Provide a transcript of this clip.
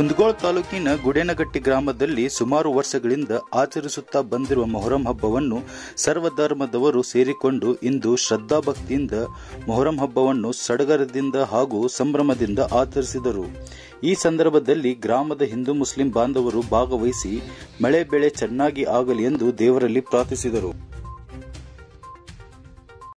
ಕುಂದಗೋಳ ತಾಲೂಕಿನ ಗುಡೇನಗಟ್ಟಿ ಗ್ರಾಮದಲ್ಲಿ ಸುಮಾರು ವರ್ಷಗಳಿಂದ ಆಚರಿಸುತ್ತಾ ಬಂದಿರುವ ಮೊಹರಂ ಹಬ್ಬವನ್ನು ಸರ್ವಧರ್ಮದವರು ಸೇರಿಕೊಂಡು ಇಂದು ಶ್ರದ್ಧಾಭಕ್ತಿಯಿಂದ ಮೊಹರಂ ಹಬ್ಬವನ್ನು ಸಡಗರದಿಂದ ಹಾಗೂ ಸಂಭ್ರಮದಿಂದ ಆಚರಿಸಿದರು. ಈ ಸಂದರ್ಭದಲ್ಲಿ ಗ್ರಾಮದ ಹಿಂದೂ ಮುಸ್ಲಿಂ ಬಾಂಧವರು ಭಾಗವಹಿಸಿ ಮಳೆ ಬೆಳೆ ಚೆನ್ನಾಗಿ ಆಗಲಿ ಎಂದು ದೇವರಲ್ಲಿ ಪ್ರಾರ್ಥಿಸಿದರು.